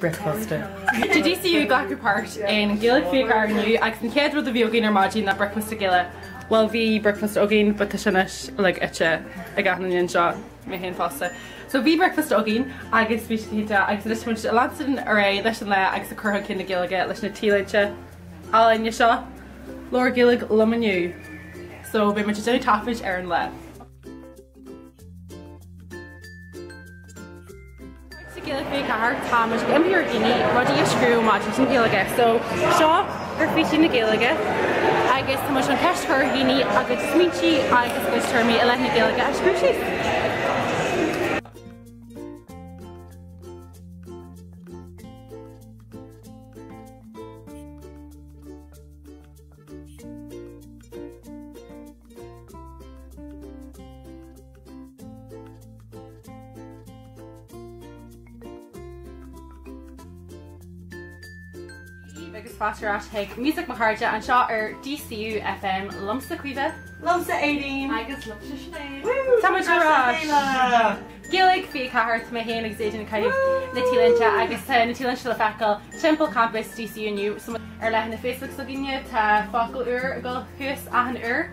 Breakfast. DCU Glacker Part in Gaelic fi arniu agus an céadú a bhíogén ar mágin na breakfast a giile. Well bhí breakfast agén but sinnes le ite a ganan seo mé hen fásta. So bhí breakfast agén agus bhíte agus mu lásan ar é leis an le agus a chutha cin na giige leis na tíleite áine seo Lor gilig lumaniu. So bhí mar déna tafiid ar an le. Támas imúir daine rudí a scrú má sin géalaige, so seo gur fití na géalaige agus mu an ceistchur híine agus smítí agus gus termí a lena géalaige a scrú si. Agus fátarrá heag music marthte an seo ar DCU FM lumsa cuive. Lumsa 18 agus Tá Gilig fi cairt mé héananig séidir caiimh na tílante agus na tílan le fecail timp campus DCUniu ar le na Facebook so gine tá focail ur a go chus a an ur.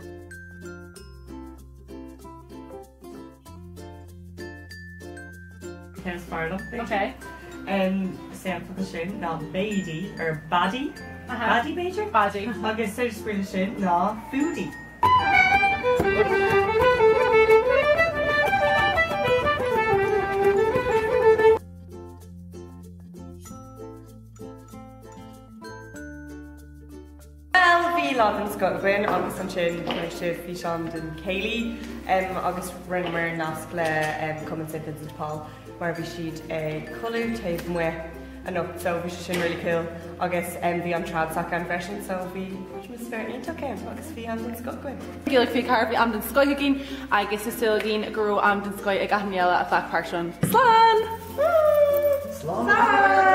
There's Farlow. Okay. Um, sample sin ná bédí ar badí Uh-huh. Badí Major? Badí. Agus sé sprin sin ná foodí. Well bhí lá an scoin agus an sin chuir si fi sean den Kelly um, agus rinne mar nas le um, cum St Vincent Paul mar bhí siad ag choú taobh mu an op so bhí sin really cool agus um, bhí an trad an freisin so bhí misfirníach agus bhí an scoin. Gilig fi carbhí am den scoid gin agus is still gin a gurú am den scoid ag ganéile a flepá. Slán! Slán!